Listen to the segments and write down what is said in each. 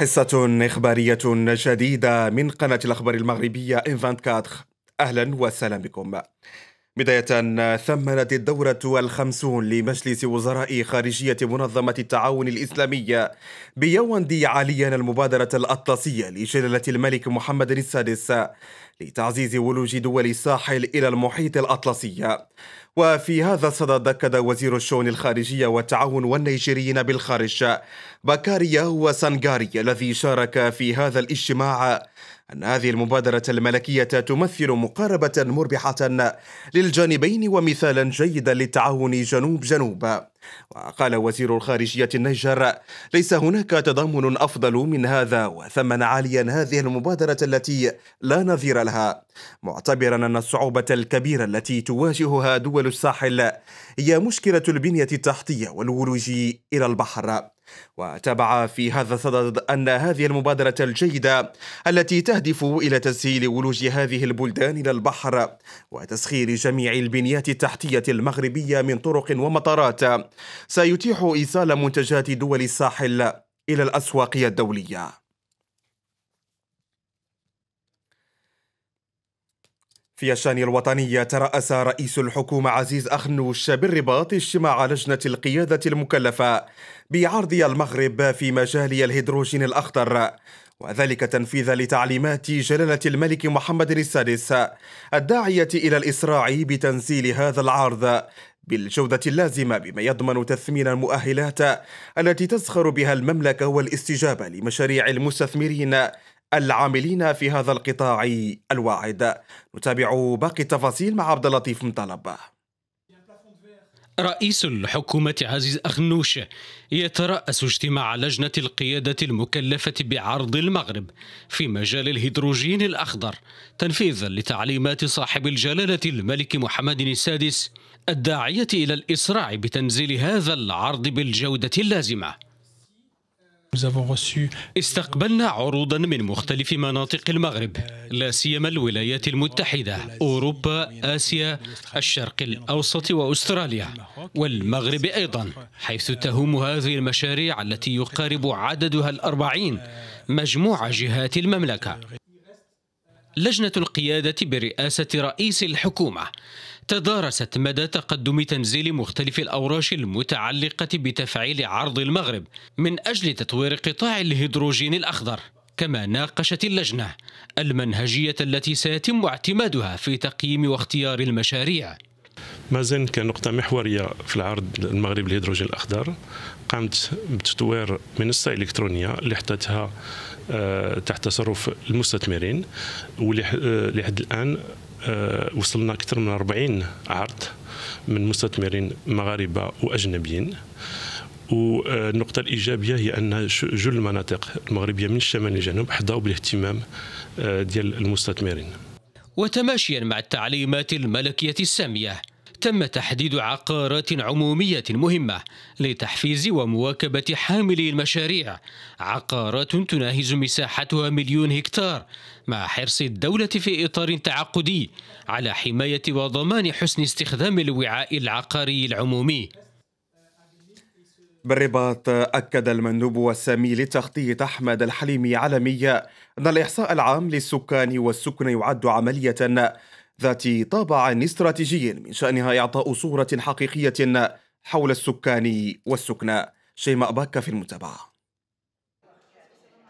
حصة إخبارية جديدة من قناة الأخبار المغربية إنفانت كاتخ. أهلا وسهلا بكم. بداية ثمنت الدورة الخمسون لمجلس وزراء خارجية منظمة التعاون الإسلامي بيوندي عاليا المبادرة الأطلسية لجلالة الملك محمد السادس لتعزيز ولوج دول الساحل إلى المحيط الأطلسي. وفي هذا الصدد أكد وزير الشؤون الخارجية والتعاون والنيجيريين بالخارج بكاريا وسانغاري الذي شارك في هذا الاجتماع أن هذه المبادرة الملكية تمثل مقاربة مربحة للجانبين ومثالا جيدا للتعاون جنوب جنوب. وقال وزير الخارجية النيجر ليس هناك تضامن أفضل من هذا وثمن عاليا هذه المبادرة التي لا نظير لها معتبرا أن الصعوبة الكبيرة التي تواجهها دول الساحل هي مشكلة البنية التحتية والولوج إلى البحر. وتابع في هذا الصدد أن هذه المبادرة الجيدة التي تهدف إلى تسهيل ولوج هذه البلدان إلى البحر وتسخير جميع البنيات التحتية المغربية من طرق ومطارات سيتيح إيصال منتجات دول الساحل إلى الأسواق الدولية. في الشان الوطني ترأس رئيس الحكومة عزيز أخنوش بالرباط اجتماع لجنة القيادة المكلفة بعرض المغرب في مجال الهيدروجين الأخضر وذلك تنفيذا لتعليمات جلالة الملك محمد السادس الداعية إلى الإسراع بتنزيل هذا العرض بالجودة اللازمة بما يضمن تثمين المؤهلات التي تزخر بها المملكة والاستجابة لمشاريع المستثمرين العاملين في هذا القطاع الواعد. نتابع باقي التفاصيل مع عبد اللطيف مطلب. رئيس الحكومة عزيز أغنوش يترأس اجتماع لجنة القيادة المكلفة بعرض المغرب في مجال الهيدروجين الأخضر تنفيذا لتعليمات صاحب الجلالة الملك محمد السادس الداعية إلى الإسراع بتنزيل هذا العرض بالجودة اللازمة. استقبلنا عروضا من مختلف مناطق المغرب لا سيما الولايات المتحدة أوروبا آسيا الشرق الأوسط وأستراليا والمغرب أيضا حيث تهم هذه المشاريع التي يقارب عددها الأربعين مجموع جهات المملكة. لجنة القيادة برئاسة رئيس الحكومة تدارست مدى تقدم تنزيل مختلف الأوراش المتعلقة بتفعيل عرض المغرب من أجل تطوير قطاع الهيدروجين الأخضر كما ناقشت اللجنة المنهجية التي سيتم اعتمادها في تقييم واختيار المشاريع. مازن كنقطة محورية في العرض المغرب الهيدروجين الأخضر. قامت بتطوير منصة إلكترونية اللي حطتها آه، تحت تصرف المستثمرين واللي آه، الآن وصلنا أكثر من 40 عرض من مستثمرين مغاربة وأجنبيين. والنقطة الإيجابية هي أن جل المناطق المغربية من الشمال للجنوب حظوا بالاهتمام ديال المستثمرين. وتماشيا مع التعليمات الملكية السامية. تم تحديد عقارات عمومية مهمة لتحفيز ومواكبة حاملي المشاريع. عقارات تناهز مساحتها مليون هكتار مع حرص الدولة في إطار تعاقدي على حماية وضمان حسن استخدام الوعاء العقاري العمومي. بالرباط أكد المندوب السامي للتخطيط أحمد الحليمي علمي أن الإحصاء العام للسكان والسكن يعد عملية ذات طابع استراتيجي من شأنها إعطاء صورة حقيقية حول السكان والسكنى شيماء باكا في المتابعة.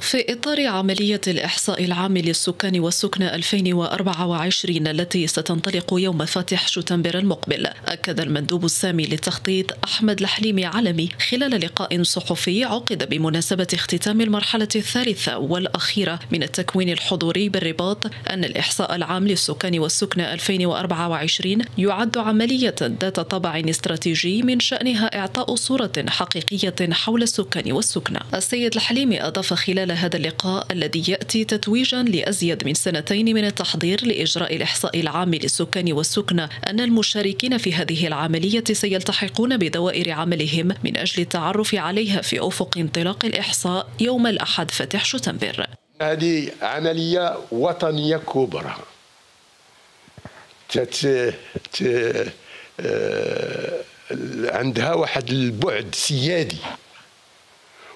في إطار عملية الإحصاء العام للسكان والسكنى 2024 التي ستنطلق يوم فاتح شتنبر المقبل أكد المندوب السامي للتخطيط أحمد الحليمي علمي خلال لقاء صحفي عقد بمناسبة اختتام المرحلة الثالثة والأخيرة من التكوين الحضوري بالرباط أن الإحصاء العام للسكان والسكنى 2024 يعد عملية ذات طابع استراتيجي من شأنها إعطاء صورة حقيقية حول السكان والسكنى السيد الحليمي أضاف خلال خلال هذا اللقاء الذي يأتي تتويجا لأزيد من سنتين من التحضير لإجراء الإحصاء العام للسكان والسكنى أن المشاركين في هذه العملية سيلتحقون بدوائر عملهم من أجل التعرف عليها في أفق انطلاق الإحصاء يوم الأحد فتح شتنبر. هذه عملية وطنية كبرى. تت... ت... آه... عندها واحد البعد سيادي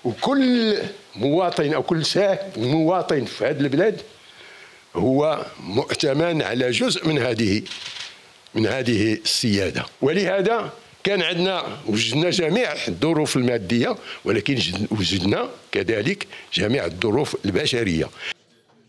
وكل مواطن أو كل ساكن مواطن في هذه البلاد هو مؤتمن على جزء من هذه من هذه السيادة. ولهذا كان عندنا وجدنا جميع الظروف المادية ولكن وجدنا كذلك جميع الظروف البشرية.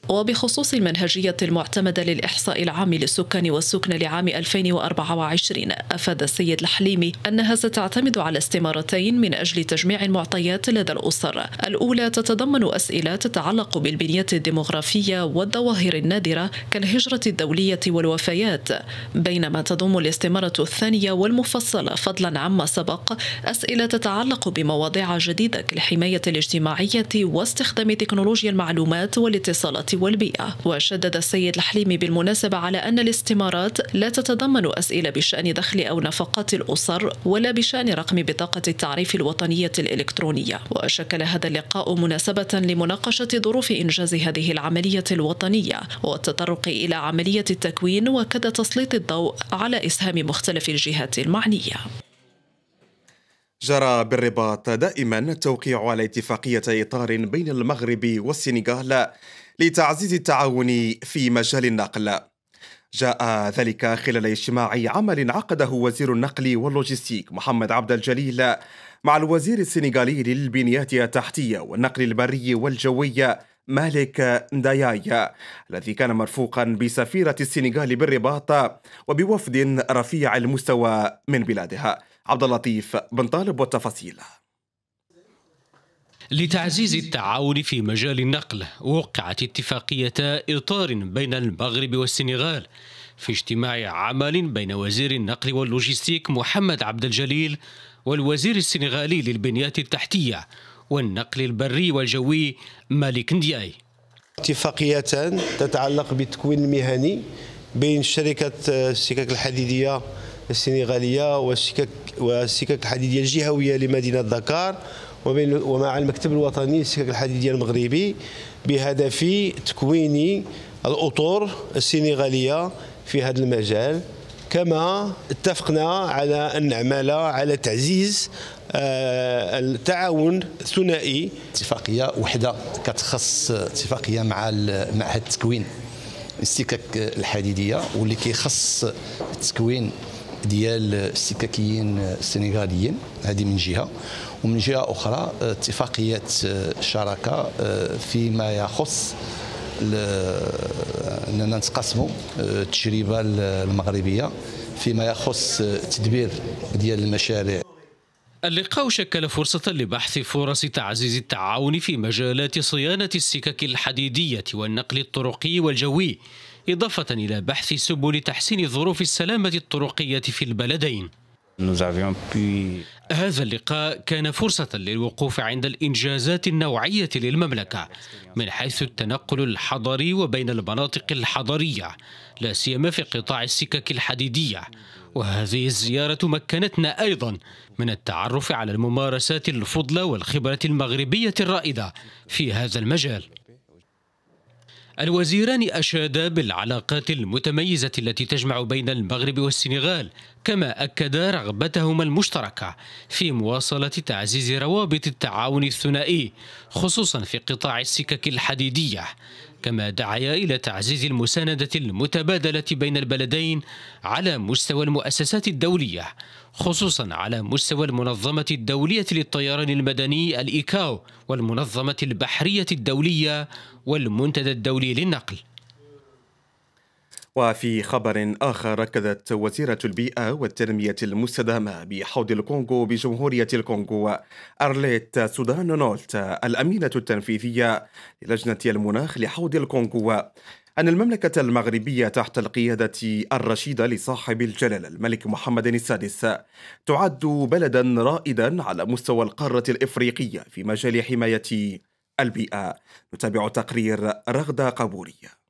وبخصوص المنهجية المعتمدة للإحصاء العام للسكان والسكن لعام 2024 أفاد السيد الحليمي أنها ستعتمد على استمارتين من أجل تجميع المعطيات لدى الأسر. الأولى تتضمن أسئلة تتعلق بالبنية الديمغرافية والظواهر النادرة كالهجرة الدولية والوفيات بينما تضم الاستمارة الثانية والمفصلة فضلا عما سبق أسئلة تتعلق بمواضيع جديدة كالحماية الاجتماعية واستخدام تكنولوجيا المعلومات والاتصالات. والبيئة وشدد السيد الحليمي بالمناسبة على أن الاستمارات لا تتضمن أسئلة بشأن دخل أو نفقات الأسر ولا بشأن رقم بطاقة التعريف الوطنية الإلكترونية. وشكل هذا اللقاء مناسبة لمناقشة ظروف إنجاز هذه العملية الوطنية والتطرق إلى عملية التكوين وكذا تسليط الضوء على إسهام مختلف الجهات المعنية. جرى بالرباط دائما التوقيع على اتفاقية إطار بين المغرب والسنغال لتعزيز التعاون في مجال النقل. جاء ذلك خلال اجتماع عمل عقده وزير النقل واللوجستيك محمد عبد الجليل مع الوزير السنغالي للبنيات التحتية والنقل البري والجوي مالك نداياي الذي كان مرفوقا بسفيرة السنغال بالرباط وبوفد رفيع المستوى من بلادها عبد اللطيف بن طالب والتفاصيل. لتعزيز التعاون في مجال النقل وقعت اتفاقية إطار بين المغرب والسنغال في اجتماع عمل بين وزير النقل واللوجستيك محمد عبد الجليل والوزير السنغالي للبنيات التحتية والنقل البري والجوي مالك ندياي. اتفاقيتان تتعلق بالتكوين المهني بين شركة السكك الحديدية السنغالية والسكك والسكك الحديدية الجهوية لمدينة دكار ومع المكتب الوطني للسكك الحديديه المغربي بهدف تكوين الأطر السنغالية في هذا المجال كما اتفقنا على أن نعمل على تعزيز آه، التعاون الثنائي. اتفاقية وحدة كتخص اتفاقية مع معهد التكوين السكك الحديدية واللي كيخص التكوين ديال السككيين السنغاليين هذه من جهة. ومن جهة أخرى اتفاقية الشراكه فيما يخص أننا نتقاسموا التجربه المغربية فيما يخص تدبير ديال المشاريع. اللقاء شكل فرصة لبحث فرص تعزيز التعاون في مجالات صيانة السكك الحديدية والنقل الطرقي والجوي إضافة إلى بحث سبل تحسين ظروف السلامة الطرقية في البلدين. هذا اللقاء كان فرصة للوقوف عند الإنجازات النوعية للمملكة من حيث التنقل الحضري وبين المناطق الحضرية لا سيما في قطاع السكك الحديدية. وهذه الزيارة مكنتنا أيضا من التعرف على الممارسات الفضلى والخبرة المغربية الرائدة في هذا المجال. الوزيران أشادا بالعلاقات المتميزة التي تجمع بين المغرب والسنغال كما أكدا رغبتهما المشتركة في مواصلة تعزيز روابط التعاون الثنائي خصوصا في قطاع السكك الحديدية كما دعيا إلى تعزيز المساندة المتبادلة بين البلدين على مستوى المؤسسات الدولية خصوصا على مستوى المنظمة الدولية للطيران المدني الإيكاو والمنظمة البحرية الدولية والمنتدى الدولي للنقل. وفي خبر آخر ركزت وزيرة البيئة والتنمية المستدامة بحوض الكونغو بجمهورية الكونغو أرليت سودان نولت الأمينة التنفيذية للجنة المناخ لحوض الكونغو. أن المملكة المغربية تحت القيادة الرشيدة لصاحب الجلالة الملك محمد السادس تعد بلدا رائدا على مستوى القارة الإفريقية في مجال حماية البيئة. نتابع تقرير رغدة قبورية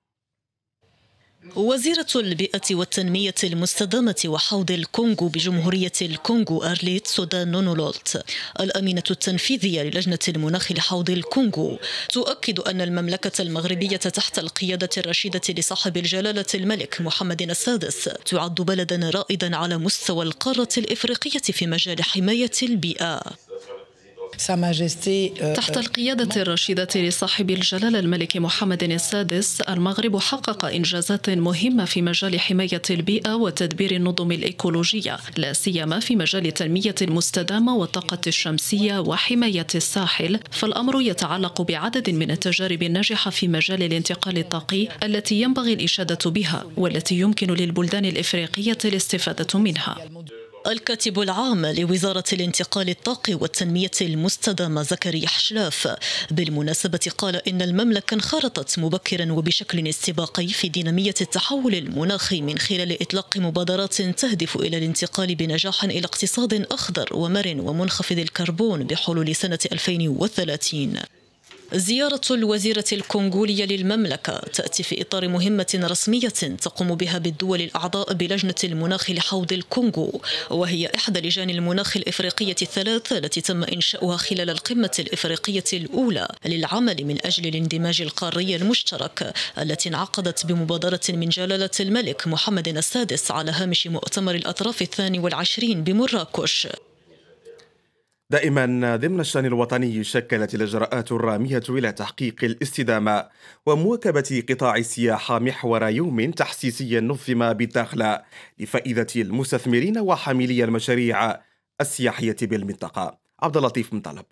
وزيرة البيئة والتنمية المستدامة وحوض الكونغو بجمهورية الكونغو أرليت سودان نونولولت الأمينة التنفيذية للجنة المناخ لحوض الكونغو تؤكد أن المملكة المغربية تحت القيادة الرشيدة لصاحب الجلالة الملك محمد السادس تعد بلدا رائدا على مستوى القارة الإفريقية في مجال حماية البيئة. تحت القيادة الرشيدة لصاحب الجلالة الملك محمد السادس المغرب حقق إنجازات مهمة في مجال حماية البيئة وتدبير النظم الإيكولوجية لا سيما في مجال التنمية المستدامة والطاقة الشمسية وحماية الساحل. فالأمر يتعلق بعدد من التجارب الناجحة في مجال الانتقال الطاقي التي ينبغي الإشادة بها والتي يمكن للبلدان الإفريقية الاستفادة منها. الكاتب العام لوزارة الانتقال الطاقي والتنمية المستدامة زكريا حشلاف. بالمناسبة قال إن المملكة انخرطت مبكرا وبشكل استباقي في دينامية التحول المناخي من خلال إطلاق مبادرات تهدف إلى الانتقال بنجاح إلى اقتصاد أخضر ومرن ومنخفض الكربون بحلول سنة 2030 زيارة الوزيرة الكونغولية للمملكة تأتي في إطار مهمة رسمية تقوم بها بالدول الأعضاء بلجنة المناخ لحوض الكونغو وهي إحدى لجان المناخ الإفريقية الثلاث التي تم إنشاؤها خلال القمة الإفريقية الأولى للعمل من أجل الاندماج القاري المشترك التي انعقدت بمبادرة من جلالة الملك محمد السادس على هامش مؤتمر الأطراف الثاني والعشرين بمراكش. دائما ضمن الشأن الوطني شكلت الإجراءات الرامية إلى تحقيق الاستدامة ومواكبة قطاع السياحة محور يوم تحسيسي نظم بالداخل لفائدة المستثمرين وحاملي المشاريع السياحية بالمنطقة. عبد اللطيف مطلب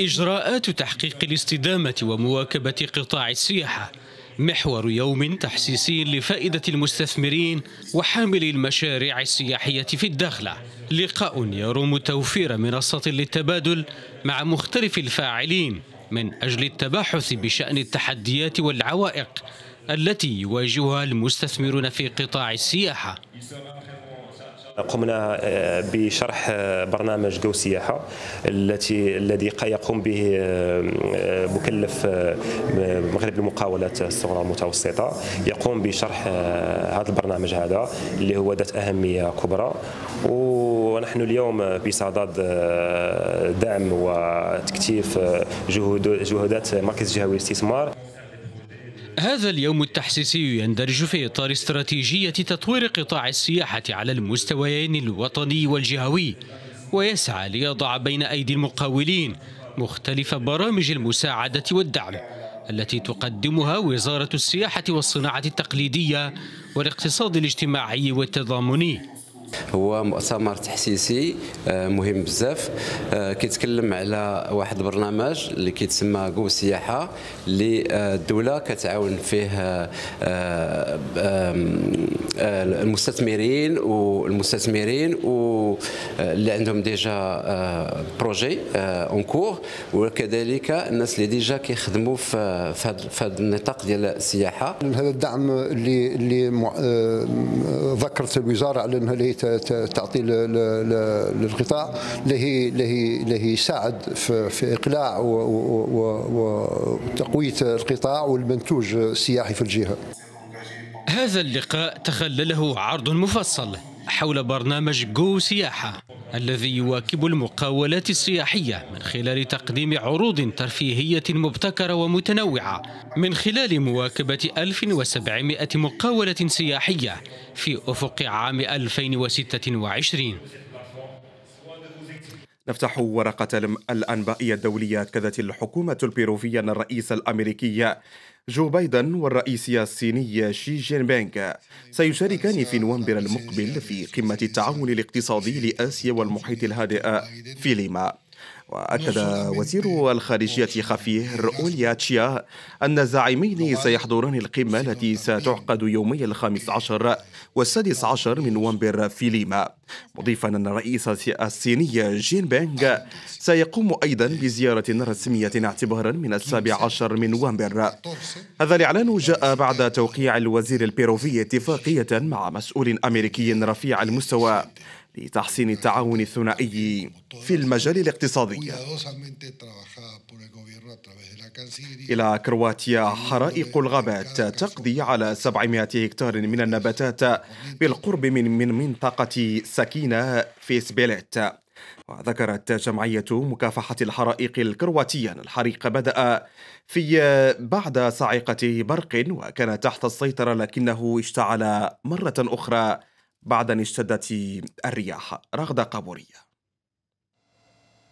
إجراءات تحقيق الاستدامة ومواكبة قطاع السياحة محور يوم تحسيسي لفائدة المستثمرين وحاملي المشاريع السياحية في الداخلة لقاء يروم توفير منصة للتبادل مع مختلف الفاعلين من أجل التباحث بشأن التحديات والعوائق التي يواجهها المستثمرون في قطاع السياحة. قمنا آه، بشرح آه، برنامج جو سياحة التي الذي يقوم به آه، مكلف مغرب المقاولات الصغرى والمتوسطة يقوم بشرح هذا البرنامج هذا اللي هو ذات أهمية كبرى. ونحن اليوم بصدد دعم وتكثيف جهود جهودات مركز جهوي الاستثمار هذا اليوم التحسيسي يندرج في إطار استراتيجية تطوير قطاع السياحة على المستويين الوطني والجهوي ويسعى ليضع بين أيدي المقاولين مختلف برامج المساعدة والدعم التي تقدمها وزارة السياحة والصناعة التقليدية والاقتصاد الاجتماعي والتضامني. هو مؤتمر تحسيسي آه، مهم بزاف. آه، كيتكلم على واحد البرنامج اللي كيتسمى جو السياحة اللي آه، الدولة كتعاون فيه المستثمرين والمستثمرين واللي عندهم déjà projet en cours وكذلك الناس اللي déjà كيخدموا في في هذا النطاق ديال السياحة. هذا الدعم اللي اللي ذكرت الوزارة على إنها تعطي للقطاع اللي يساعد في إقلاع وتقويه القطاع والمنتوج السياحي في الجهة. هذا اللقاء تخلله عرض مفصل. حول برنامج جو سياحة الذي يواكب المقاولات السياحية من خلال تقديم عروض ترفيهية مبتكرة ومتنوعة من خلال مواكبة 1700 مقاولة سياحية في أفق عام 2026 نفتح ورقة الأنبائية الدولية أكدت الحكومة البيروفية أن الرئيس الأمريكي جو بايدن والرئيس الصيني شي جين بينغ سيشاركان في نوفمبر المقبل في قمة التعاون الاقتصادي لآسيا والمحيط الهادئ في ليما. وأكد وزير الخارجية خفير أوليا تشيا أن الزعيمين سيحضران القمة التي ستعقد يومي الخامس عشر والسادس عشر من نوفمبر في ليما. مضيفا أن الرئيس الصيني جين بينغ سيقوم أيضا بزيارة رسمية اعتبارا من السابع عشر من نوفمبر. هذا الإعلان جاء بعد توقيع الوزير البيروفي اتفاقية مع مسؤول أمريكي رفيع المستوى. لتحسين التعاون الثنائي في المجال الاقتصادي. إلى كرواتيا حرائق الغابات تقضي على 700 هكتار من النباتات بالقرب من من منطقة سكينة في سبيليت. وذكرت جمعية مكافحة الحرائق الكرواتية الحريق بدأ في بعد صاعقة برق وكان تحت السيطرة لكنه اشتعل مرة أخرى. بعد أن اشتدت الرياح رعد قابورية.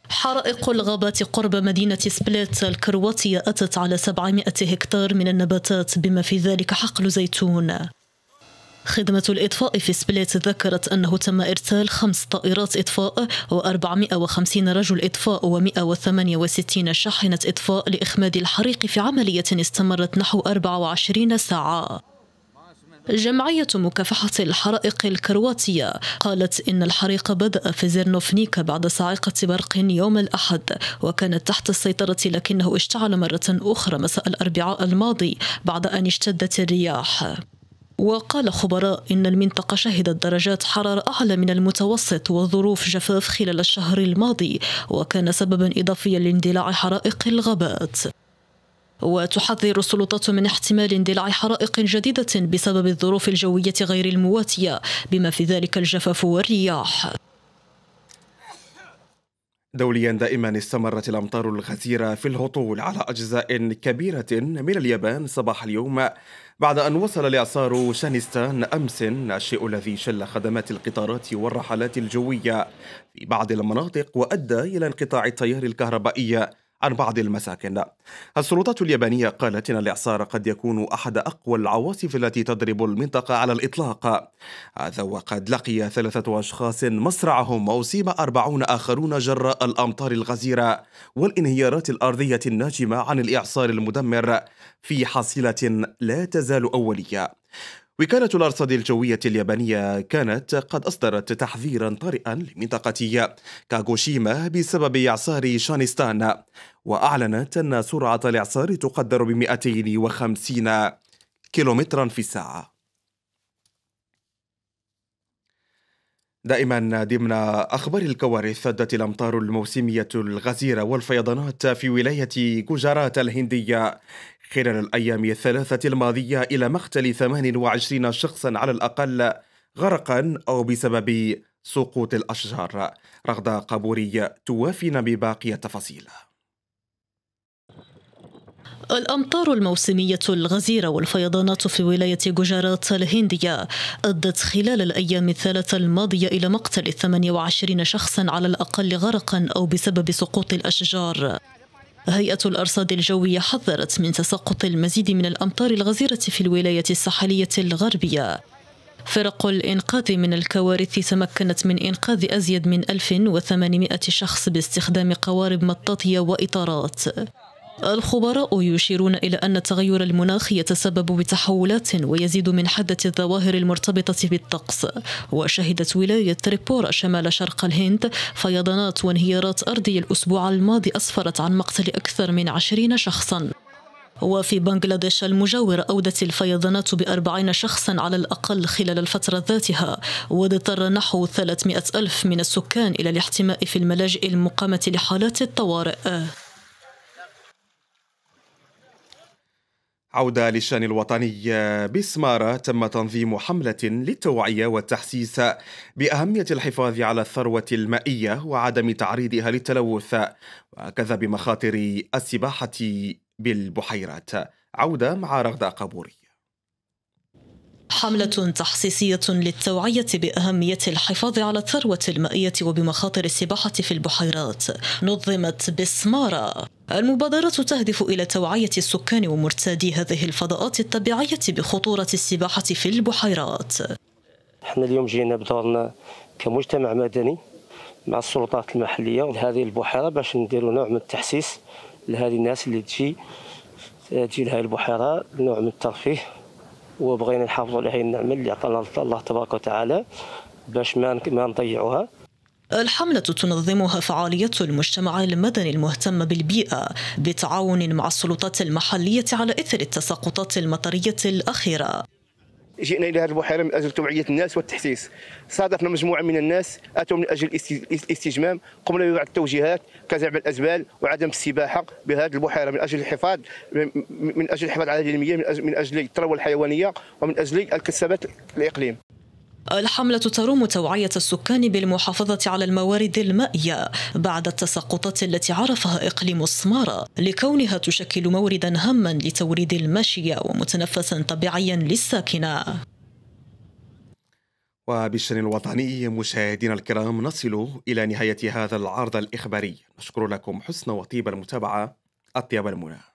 حرائق الغابات قرب مدينة سبليت الكرواتية أتت على 700 هكتار من النباتات بما في ذلك حقل زيتون. خدمة الإطفاء في سبليت ذكرت أنه تم إرسال خمس طائرات إطفاء و450 رجل إطفاء و168 شاحنة إطفاء لإخماد الحريق في عملية استمرت نحو 24 ساعة. جمعية مكافحة الحرائق الكرواتية قالت إن الحريق بدأ في زيرنوفنيكا بعد صاعقة برق يوم الأحد وكانت تحت السيطرة لكنه اشتعل مرة أخرى مساء الأربعاء الماضي بعد أن اشتدت الرياح. وقال خبراء إن المنطقة شهدت درجات حرارة أعلى من المتوسط وظروف جفاف خلال الشهر الماضي وكان سببا إضافيا لاندلاع حرائق الغابات. وتحذر السلطات من احتمال اندلاع حرائق جديدة بسبب الظروف الجوية غير المواتية بما في ذلك الجفاف والرياح. دوليا دائما استمرت الأمطار الغزيرة في الهطول على أجزاء كبيرة من اليابان صباح اليوم بعد أن وصل الإعصار شانستان أمس الشيء الذي شل خدمات القطارات والرحلات الجوية في بعض المناطق وأدى إلى انقطاع التيار الكهربائي. عن بعض المساكن. السلطات اليابانية قالت إن الإعصار قد يكون أحد أقوى العواصف التي تضرب المنطقة على الإطلاق. هذا وقد لقي ثلاثة أشخاص مصرعهم وأصيب أربعون آخرون جراء الأمطار الغزيرة والانهيارات الأرضية الناجمة عن الإعصار المدمر في حصيلة لا تزال أولية. وكالة الأرصاد الجوية اليابانية كانت قد أصدرت تحذيرا طارئا لمنطقة كاغوشيما بسبب إعصار شانستان وأعلنت أن سرعة الإعصار تقدر ب 250 كيلومترا في الساعة. دائما ضمن أخبار الكوارث أدت الأمطار الموسمية الغزيرة والفيضانات في ولاية جوجارات الهندية خلال الأيام الثلاثة الماضية إلى مقتل 28 شخصا على الأقل غرقا أو بسبب سقوط الأشجار. رغدة قبوري توافينا بباقي التفاصيل. الأمطار الموسمية الغزيرة والفيضانات في ولاية جوجارات الهندية أدت خلال الأيام الثلاثة الماضية إلى مقتل 28 شخصا على الأقل غرقا أو بسبب سقوط الأشجار. هيئة الأرصاد الجوية حذرت من تساقط المزيد من الأمطار الغزيرة في الولاية الساحلية الغربية. فرق الإنقاذ من الكوارث تمكنت من إنقاذ أزيد من 1800 شخص باستخدام قوارب مطاطية وإطارات. الخبراء يشيرون إلى أن التغير المناخي يتسبب بتحولات ويزيد من حدة الظواهر المرتبطة بالطقس. وشهدت ولاية تريبورا شمال شرق الهند فيضانات وانهيارات أرضية الأسبوع الماضي أسفرت عن مقتل أكثر من عشرين شخصاً. وفي بنغلاديش المجاورة أودت الفيضانات بأربعين شخصا على الأقل خلال الفترة ذاتها واضطر نحو 300 ألف من السكان إلى الاحتماء في الملاجئ المقامة لحالات الطوارئ. عودة للشأن الوطني بسمارة تم تنظيم حملة للتوعية والتحسيس بأهمية الحفاظ على الثروة المائية وعدم تعريضها للتلوث وكذا بمخاطر السباحة بالبحيرات. عودة مع رغدة قبوري. حملة تحسيسية للتوعية بأهمية الحفاظ على الثروة المائية وبمخاطر السباحة في البحيرات نظمت بسمارة. المبادرة تهدف إلى توعية السكان ومرتادي هذه الفضاءات الطبيعية بخطورة السباحة في البحيرات. إحنا اليوم جينا بدورنا كمجتمع مدني مع السلطات المحلية لهذه البحيرة باش نديروا نوع من التحسيس لهذه الناس اللي تجي تجي لهذه البحيرة نوع من الترفيه. وبغينا نحافظوا على هذه النعمة اللي عطانا الله تبارك وتعالى باش ما ما نضيعوها. الحملة تنظمها فعالية المجتمع المدني المهتم بالبيئة بتعاون مع السلطات المحلية على إثر التساقطات المطرية الأخيرة. جئنا إلى هذه البحيره من أجل توعية الناس والتحسيس. صادفنا مجموعة من الناس أتوا من أجل الاستجمام قمنا ببعض التوجيهات كزرع الأزبال وعدم السباحة بهذه البحيره من أجل الحفاظ من أجل الحفاظ على هذه المياه من أجل الثروة الحيوانية ومن أجل الكسبات الإقليم. الحملة تروم توعية السكان بالمحافظة على الموارد المائية بعد التساقطات التي عرفها إقليم السمارة لكونها تشكل موردا هاما لتوريد الماشية ومتنفسا طبيعيا للساكنة. وبالشأن الوطني مشاهدينا الكرام نصل إلى نهاية هذا العرض الإخباري. نشكر لكم حسن وطيب المتابعة. أطيب المنى.